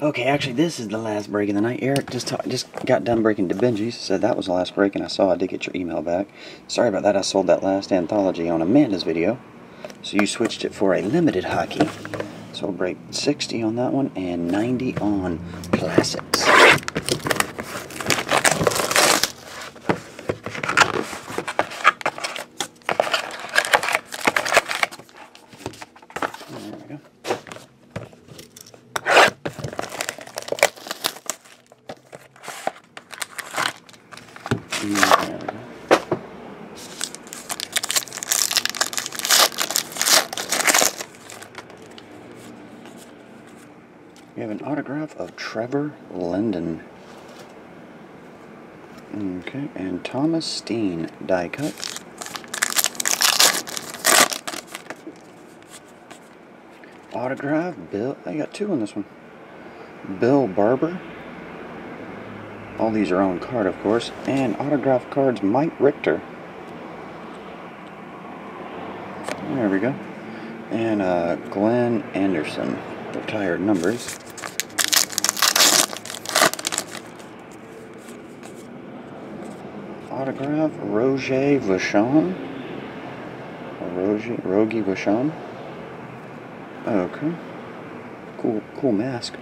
Okay, actually, this is the last break of the night. Eric just just got done breaking Da Vinci. Said that was the last break, and I saw I did get your email back. Sorry about that. I sold that last anthology on Amanda's video, so you switched it for a limited hockey. So we'll break 60 on that one and 90 on classics. There we go. We have an autograph of Trevor Linden. Okay, and Thomas Steen die cut. Autograph, Bill. I got two on this one. Bill Barber. All these are on card, of course. And autograph cards, Mike Richter. There we go. And uh, Glenn Anderson. Retired numbers. Autograph, Roger Vachon. Roger, Rogie Vachon. Okay. Cool, cool mask.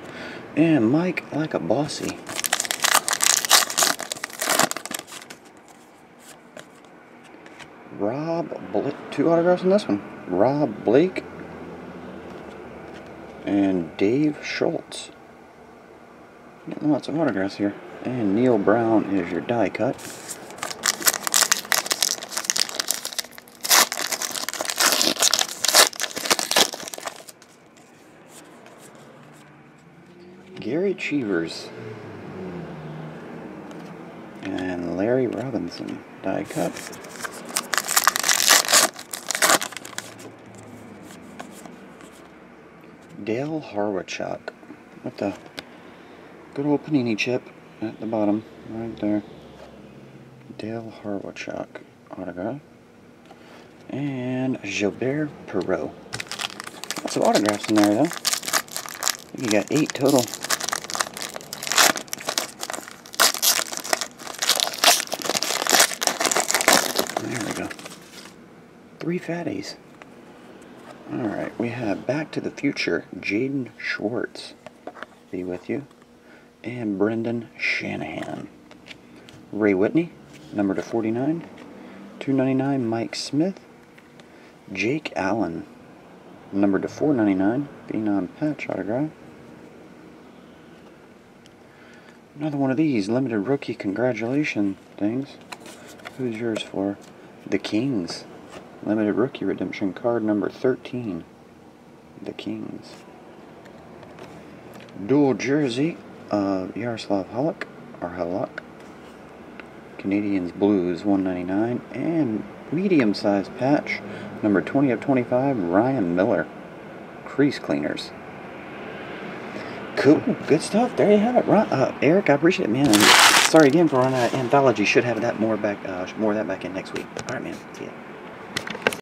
And Mike like a bossy. Rob Blake. Two autographs in this one. Rob Blake and Dave Schultz. Getting lots of autographs here. And Neil Brown is your die cut. Gerry Cheevers. And Larry Robinson die cut. Dale Hawerchuk with the good old panini chip at the bottom, right there. Dale Hawerchuk autograph. And Gilbert Perreault. Lots of autographs in there, though. You got eight total. There we go. Three fatties. Alright, we have Back to the Future, Jaden Schwartz be with you, and Brendan Shanahan. Ray Whitney, number to 49. 299, Mike Smith. Jake Allen, number to 499, Phenom Patch autograph. Another one of these limited rookie congratulation things. Who's yours for? The Kings. Limited rookie redemption card number 13. The Kings. Dual jersey of Yaroslav Halak, or Halak. Canadiens Blues 199 and medium sized patch number 20 of 25 Ryan Miller. Crease cleaners. Cool, good stuff. There you have it, Ron, uh, Eric. I appreciate it, man. And sorry again for of anthology. Should have that more back, uh, more of that back in next week. All right, man. See ya.